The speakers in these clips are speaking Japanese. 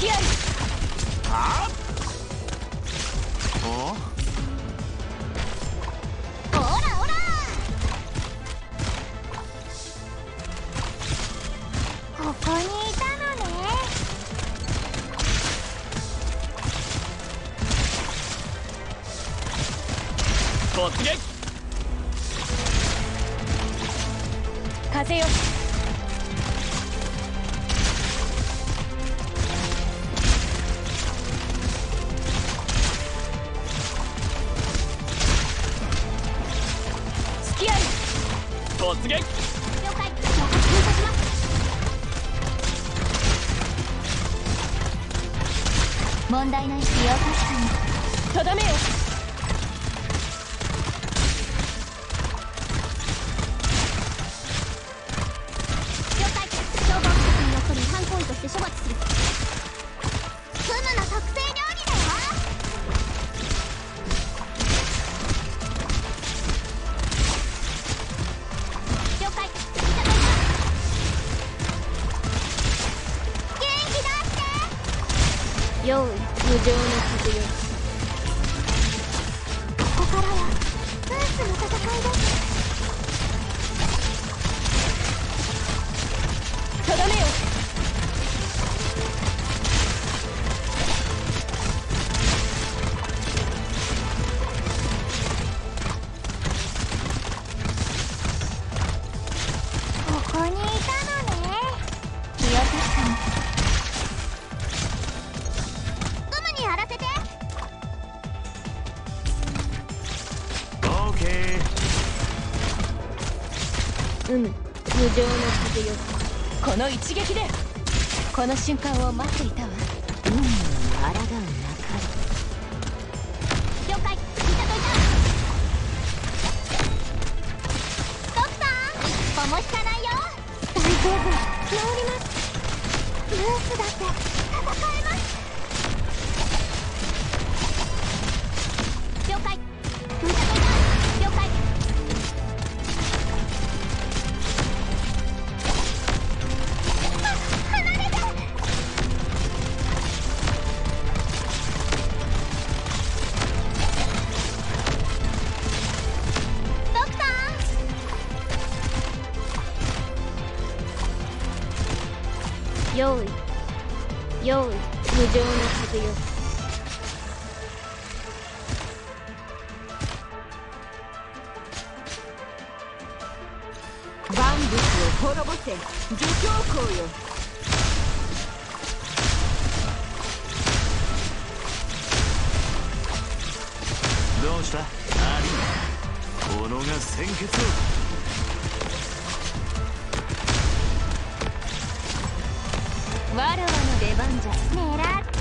隙ありはおオラオラここにいたのね。突撃。風よ突撃了解。了解。通過します問題ない使用確かにとどめよ用意無情な風よこの一撃でこの瞬間を待っていたわ。運命に抗うなか了解いただいたドクター一歩も引かないよ。大丈夫。治ります。ブースだって戦えます。用意無情な風よ。万物を滅ぼせ儒教校よ。どうした？アリーナ己が鮮血を。わらわの出番じゃ。狙って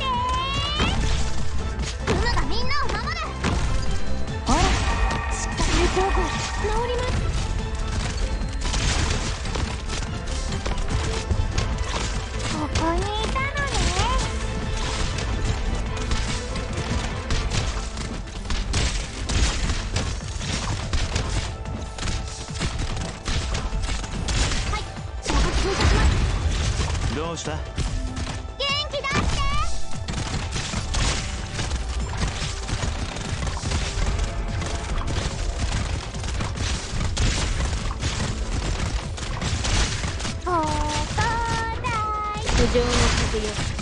クムがみんなを守る。ほらしっかり治りますここにいたのね。はい消火噴射しますどうした？い無情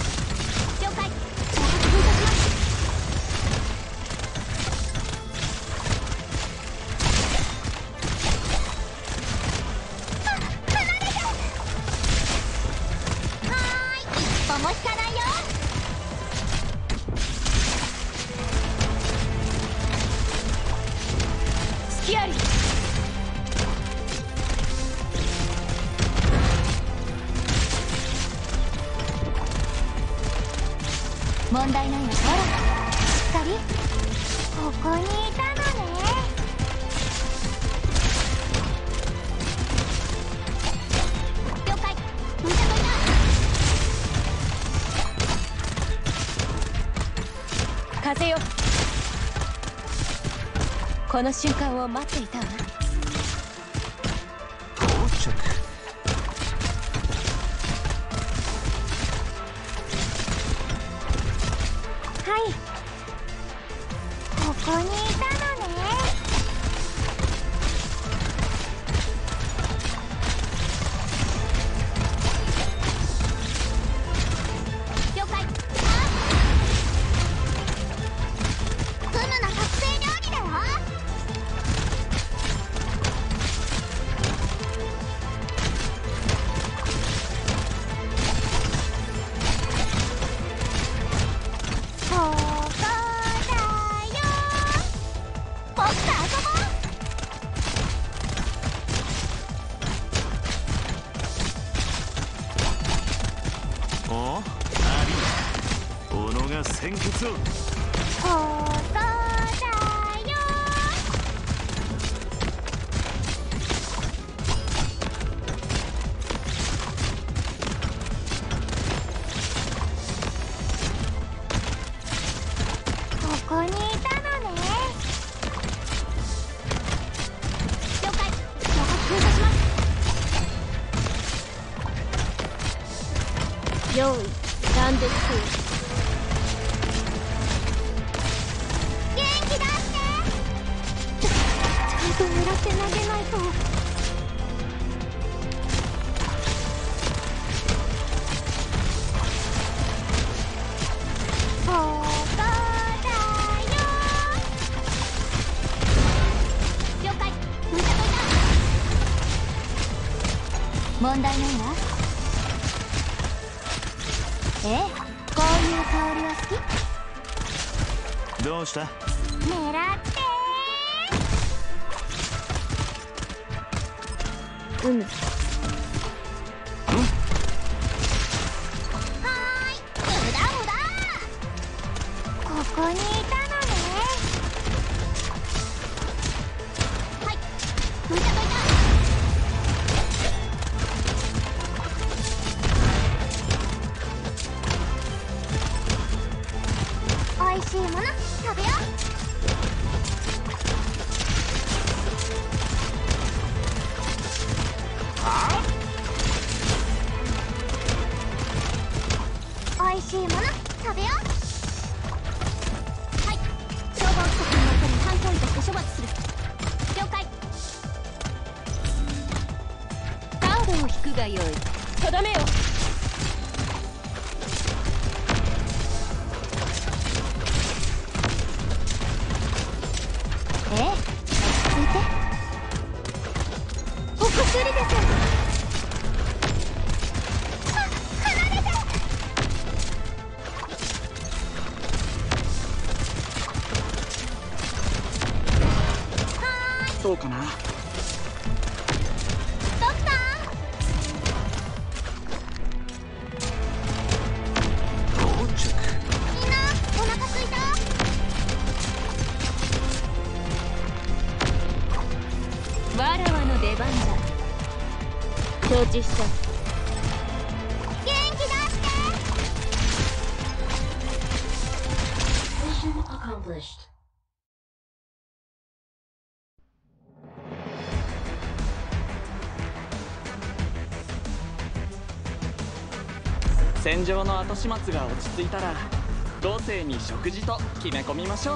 問題ないわほらしっかりここにいたのね。了解。噴射といた風よ。この瞬間を待っていたわ。己がゃんと狙って投げないと。ここだよ。了解。むいたといた問題ないわ。ええこういう香りは好き？どうした？狙ってうむここに。いしいもの食べよう。はい。消防規則にのっとり犯行為として処罰する。了解。タオルを引くがよい。とどめよそうかな？ドクタ到着ーみんなお腹すいた？わらわの出番だ。承知した。元気だって。Mission accomplished. 戦場の後始末が落ち着いたら同生に食事と決め込みましょう。